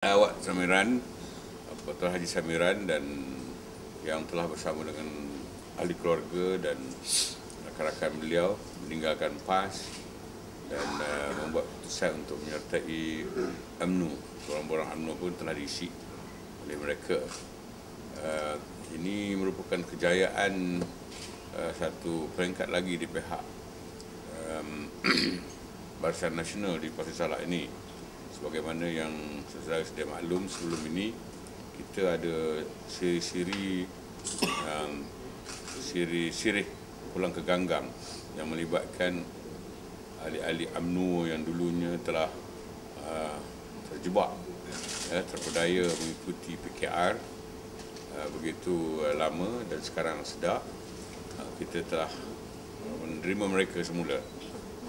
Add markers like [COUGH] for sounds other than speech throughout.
Awak Samiran, Dr. Haji Samiran dan yang telah bersama dengan ahli keluarga dan rakan-rakan beliau meninggalkan PAS dan uh, membuat keputusan untuk menyertai UMNO. Borang-borang UMNO pun telah diisi oleh mereka. Uh, ini merupakan kejayaan uh, satu peringkat lagi di pihak um, [CLEARS THROAT] Barisan Nasional di Pasir Salak ini sebagaimana yang saudara sedia maklum sebelum ini kita ada siri-siri um, siri-sirih pulang ke Ganggang yang melibatkan ahli-ahli UMNO yang dulunya telah uh, terjebak ya, terpedaya mengikuti PKR uh, begitu uh, lama dan sekarang sedap uh, kita telah menerima mereka semula.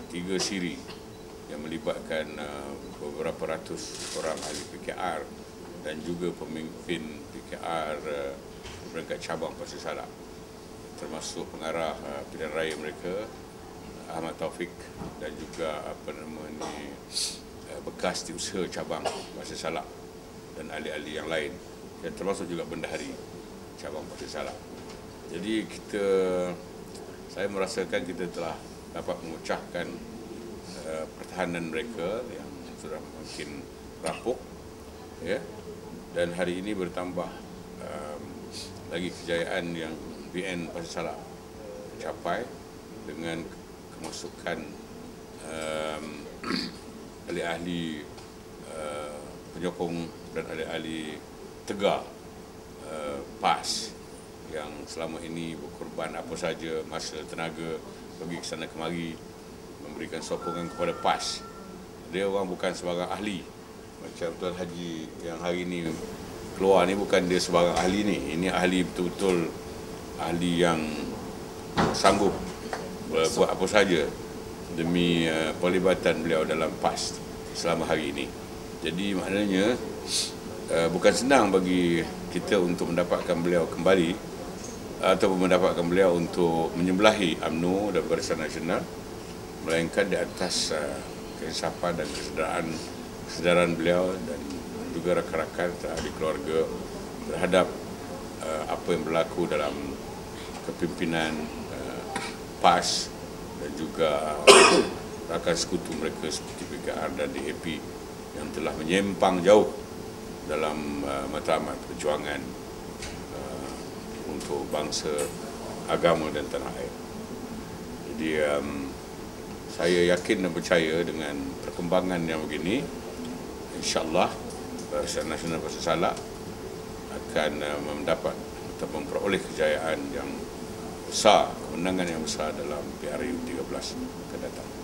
Tiga siri yang melibatkan uh, beberapa ratus orang ahli PKR dan juga pemimpin PKR uh, peringkat cabang Pasir Salak termasuk pengarah uh, pilihan raya mereka Ahmad Taufik dan juga apa nama ni bekas usaha cabang Pasir Salak dan ahli-ahli yang lain dan termasuk juga bendahari cabang Pasir Salak. Jadi kita saya merasakan kita telah dapat memecahkan Uh, pertahanan mereka yang sudah makin rapuh ya. Dan hari ini bertambah um, lagi kejayaan yang BN Pasir Salak capai dengan kemasukan um, [CLEARS THROAT] ahli-ahli uh, penyokong dan ahli-ahli tegar uh, PAS yang selama ini berkorban apa saja masa tenaga pergi ke sana kemari memberikan sokongan kepada PAS. Dia orang bukan sebarang ahli. Macam Tuan Haji yang hari ini keluar ni bukan dia sebarang ahli ni. Ini ahli betul-betul ahli yang sanggup buat apa saja demi uh, pelibatan beliau dalam PAS selama hari ini. Jadi maknanya uh, bukan senang bagi kita untuk mendapatkan beliau kembali ataupun mendapatkan beliau untuk menyembelahi UMNO dan Barisan Nasional melainkan di atas uh, keinsapan dan kesedaran kesedaran beliau dan juga rakan-rakan di keluarga terhadap uh, apa yang berlaku dalam kepimpinan uh, PAS dan juga rakan sekutu mereka seperti PKR dan DAP yang telah menyempang jauh dalam uh, matlamat perjuangan uh, untuk bangsa, agama dan tanah air. Jadi um, saya yakin dan percaya dengan perkembangan yang begini insyaAllah Barisan Nasional Pasal Salak akan uh, mendapat atau memperoleh kejayaan yang besar, kemenangan yang besar dalam PRU 13 akan datang.